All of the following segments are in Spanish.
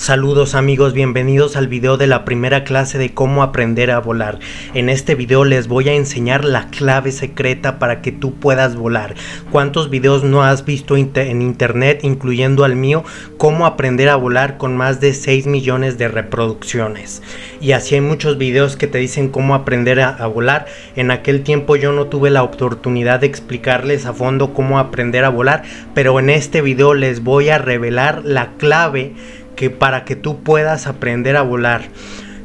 Saludos amigos, bienvenidos al video de la primera clase de cómo aprender a volar. En este video les voy a enseñar la clave secreta para que tú puedas volar. ¿Cuántos videos no has visto en internet, incluyendo al mío, cómo aprender a volar con más de 6 millones de reproducciones? Y así hay muchos videos que te dicen cómo aprender a, a volar. En aquel tiempo yo no tuve la oportunidad de explicarles a fondo cómo aprender a volar, pero en este video les voy a revelar la clave que para que tú puedas aprender a volar.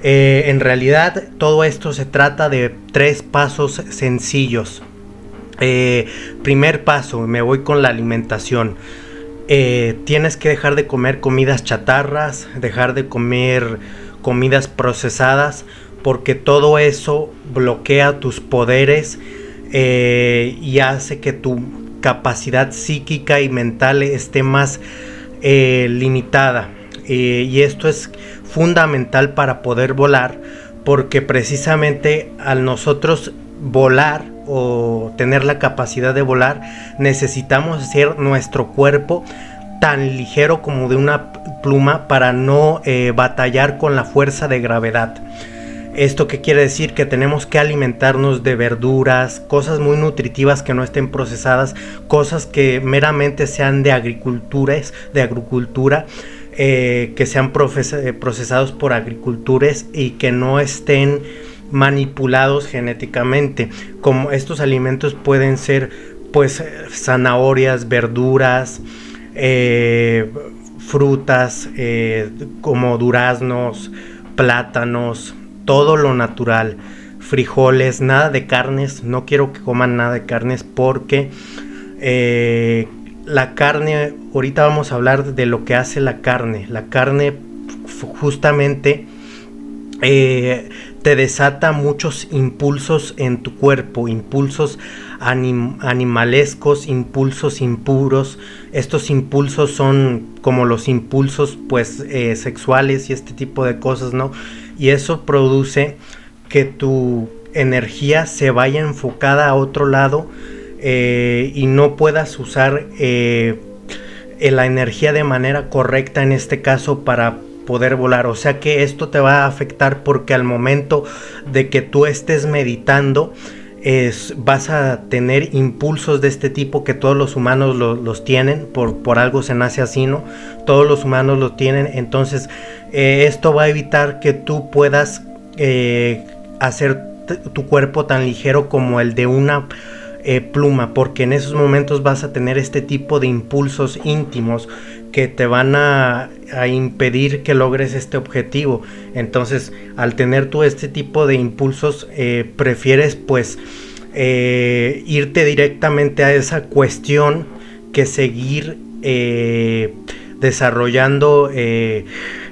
Eh, en realidad todo esto se trata de tres pasos sencillos. Eh, primer paso, me voy con la alimentación. Eh, tienes que dejar de comer comidas chatarras, dejar de comer comidas procesadas, porque todo eso bloquea tus poderes y hace que tu capacidad psíquica y mental esté más limitada. Eh, y esto es fundamental para poder volar porque precisamente al nosotros volar o tener la capacidad de volar necesitamos hacer nuestro cuerpo tan ligero como de una pluma para no eh, batallar con la fuerza de gravedad. ¿Esto qué quiere decir? Que tenemos que alimentarnos de verduras, cosas muy nutritivas que no estén procesadas, cosas que meramente sean de agriculturas, de agricultura, eh, que sean eh, procesados por agricultores y que no estén manipulados genéticamente. Como estos alimentos pueden ser pues zanahorias, verduras, eh, frutas como duraznos, plátanos, todo lo natural, frijoles, nada de carnes, no quiero que coman nada de carnes porque la carne, ahorita vamos a hablar de lo que hace la carne. La carne justamente eh, te desata muchos impulsos en tu cuerpo, impulsos animalescos, impulsos impuros. Estos impulsos son como los impulsos pues eh, sexuales y este tipo de cosas, ¿no? Y eso produce que tu energía se vaya enfocada a otro lado eh, y no puedas usar eh, la energía de manera correcta en este caso para poder volar. O sea que esto te va a afectar porque al momento de que tú estés meditando, es, vas a tener impulsos de este tipo que todos los humanos los tienen, por, por, algo se nace así, ¿no? Todos los humanos lo tienen, entonces eh, esto va a evitar que tú puedas hacer tu cuerpo tan ligero como el de una eh, pluma, porque en esos momentos vas a tener este tipo de impulsos íntimos que te van a, impedir que logres este objetivo. Entonces, al tener tú este tipo de impulsos, eh, prefieres pues eh, irte directamente a esa cuestión que seguir desarrollando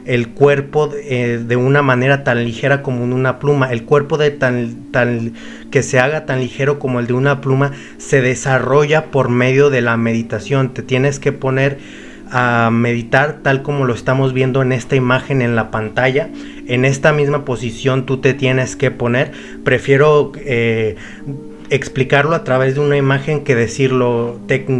el cuerpo eh, de una manera tan ligera como una pluma. El cuerpo de tan, tan, que se haga tan ligero como el de una pluma se desarrolla por medio de la meditación. Te tienes que poner a meditar tal como lo estamos viendo en esta imagen en la pantalla. En esta misma posición tú te tienes que poner. Prefiero eh, explicarlo a través de una imagen que decirlo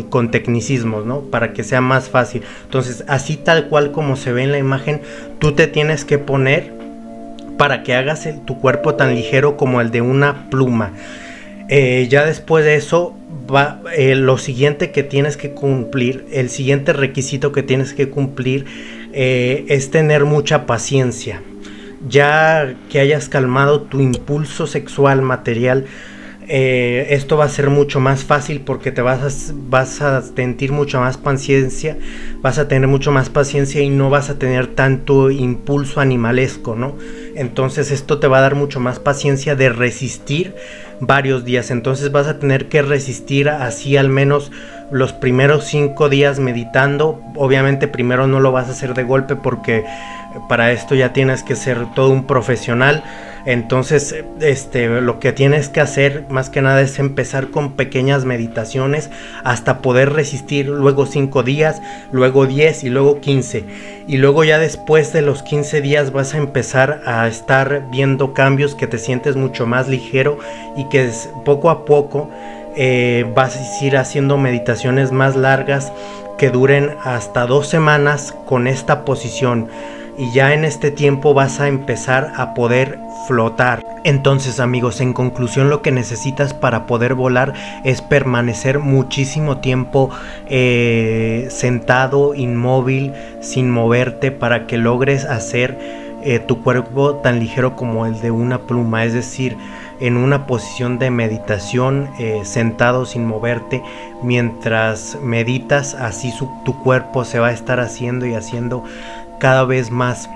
con tecnicismos, ¿no? Para que sea más fácil. Entonces, así tal cual como se ve en la imagen, tú te tienes que poner para que hagas tu cuerpo tan ligero como el de una pluma. Eh, ya después de eso, va, eh, lo siguiente que tienes que cumplir, el siguiente requisito que tienes que cumplir eh, es tener mucha paciencia. Ya que hayas calmado tu impulso sexual material, eh, esto va a ser mucho más fácil porque te vas a, vas a sentir mucho más paciencia, vas a tener mucho más paciencia y no vas a tener tanto impulso animalesco, ¿no? Entonces esto te va a dar mucho más paciencia de resistir varios días. Entonces vas a tener que resistir así al menos los primeros cinco días meditando. Obviamente primero no lo vas a hacer de golpe porque para esto ya tienes que ser todo un profesional entonces, este, lo que tienes que hacer más que nada es empezar con pequeñas meditaciones hasta poder resistir luego 5 días, luego 10 y luego 15. Y luego ya después de los 15 días vas a empezar a estar viendo cambios que te sientes mucho más ligero y que poco a poco eh, vas a ir haciendo meditaciones más largas que duren hasta dos semanas con esta posición y ya en este tiempo vas a empezar a poder flotar. Entonces amigos, en conclusión lo que necesitas para poder volar es permanecer muchísimo tiempo eh, sentado, inmóvil, sin moverte para que logres hacer eh, tu cuerpo tan ligero como el de una pluma, es decir, en una posición de meditación, eh, sentado sin moverte, mientras meditas, así tu cuerpo se va a estar haciendo y haciendo cada vez más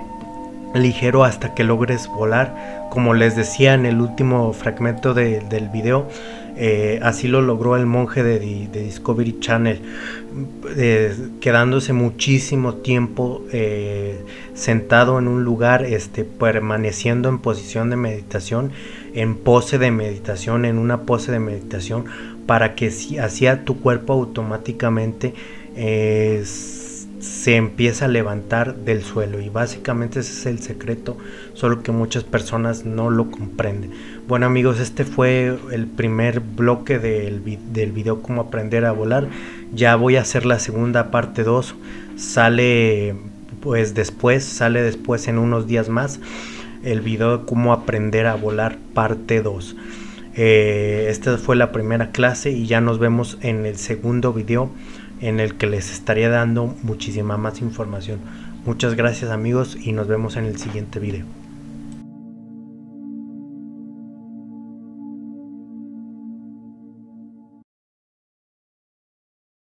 ligero hasta que logres volar. Como les decía en el último fragmento del video, eh, así lo logró el monje de, Discovery Channel, eh, quedándose muchísimo tiempo sentado en un lugar, este, permaneciendo en posición de meditación, en pose de meditación, en una pose de meditación, para que si hacía tu cuerpo automáticamente se empieza a levantar del suelo y básicamente ese es el secreto, solo que muchas personas no lo comprenden. Bueno amigos, este fue el primer bloque del, del video cómo aprender a volar. Ya voy a hacer la segunda parte 2. Sale pues después, sale después en unos días más el video de cómo aprender a volar parte 2. Eh, esta fue la primera clase y ya nos vemos en el segundo video en el que les estaría dando muchísima más información. Muchas gracias amigos y nos vemos en el siguiente video.